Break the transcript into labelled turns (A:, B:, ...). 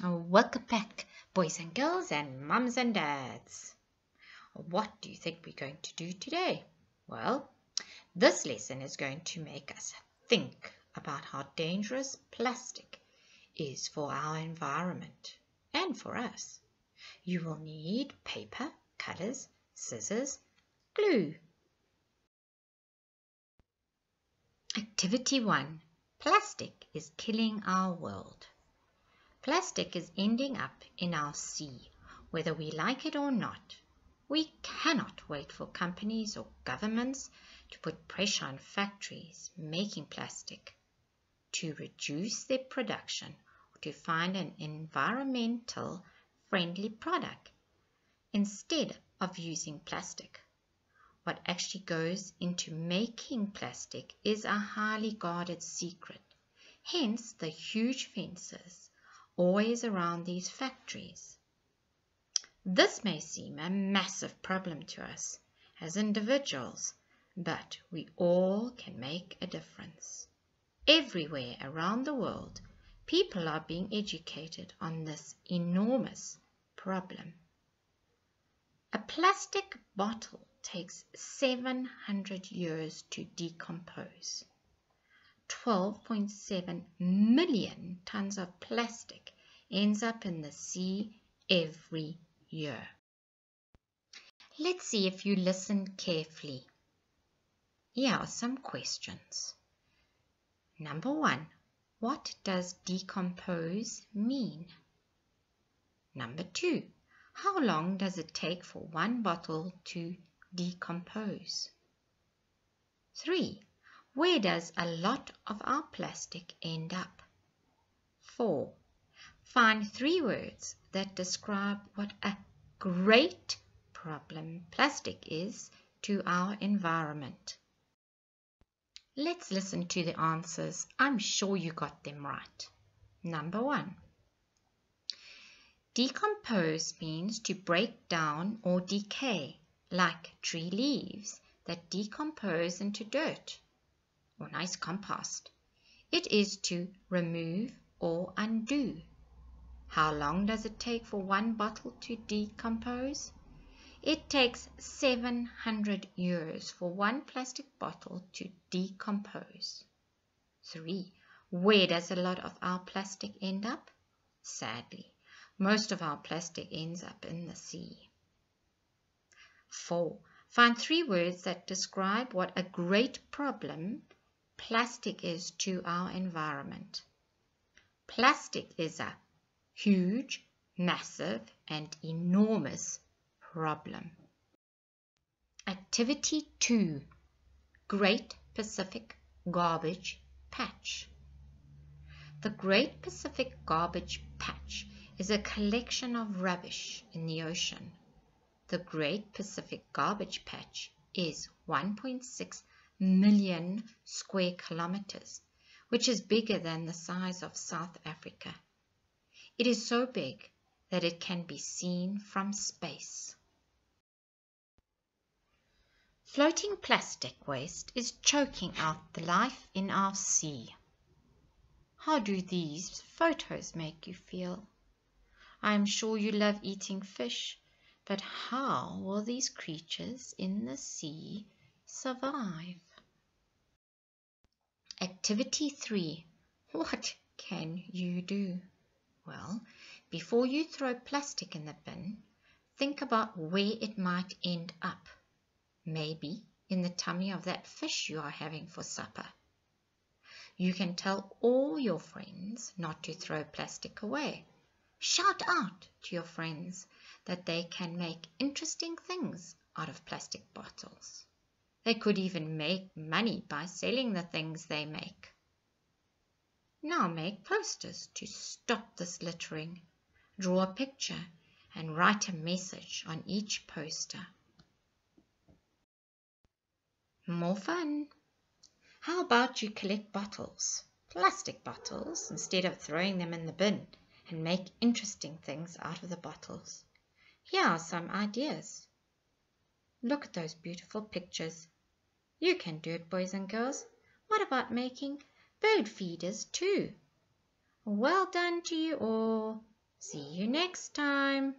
A: Welcome back, boys and girls and mums and dads. What do you think we're going to do today? Well, this lesson is going to make us think about how dangerous plastic is for our environment and for us. You will need paper, colors, scissors, glue. Activity 1. Plastic is killing our world. Plastic is ending up in our sea, whether we like it or not. We cannot wait for companies or governments to put pressure on factories making plastic to reduce their production or to find an environmental friendly product instead of using plastic. What actually goes into making plastic is a highly guarded secret, hence the huge fences always around these factories. This may seem a massive problem to us as individuals, but we all can make a difference. Everywhere around the world, people are being educated on this enormous problem. A plastic bottle takes 700 years to decompose. 12.7 million tons of plastic ends up in the sea every year. Let's see if you listen carefully. Here are some questions. Number one, what does decompose mean? Number two, how long does it take for one bottle to decompose? Three, where does a lot of our plastic end up? 4. Find three words that describe what a great problem plastic is to our environment. Let's listen to the answers. I'm sure you got them right. Number one. Decompose means to break down or decay, like tree leaves that decompose into dirt or nice compost. It is to remove or undo. How long does it take for one bottle to decompose? It takes 700 years for one plastic bottle to decompose. 3. Where does a lot of our plastic end up? Sadly, most of our plastic ends up in the sea. 4. Find three words that describe what a great problem plastic is to our environment. Plastic is a huge, massive, and enormous problem. Activity 2 Great Pacific Garbage Patch. The Great Pacific Garbage Patch is a collection of rubbish in the ocean. The Great Pacific Garbage Patch is 1.6 million square kilometers, which is bigger than the size of South Africa. It is so big that it can be seen from space. Floating plastic waste is choking out the life in our sea. How do these photos make you feel? I am sure you love eating fish, but how will these creatures in the sea survive? Activity 3. What can you do? Well, before you throw plastic in the bin, think about where it might end up. Maybe in the tummy of that fish you are having for supper. You can tell all your friends not to throw plastic away. Shout out to your friends that they can make interesting things out of plastic bottles. They could even make money by selling the things they make. Now make posters to stop this littering. Draw a picture and write a message on each poster. More fun! How about you collect bottles, plastic bottles, instead of throwing them in the bin and make interesting things out of the bottles? Here are some ideas. Look at those beautiful pictures you can do it, boys and girls. What about making bird feeders too? Well done to you all. See you next time.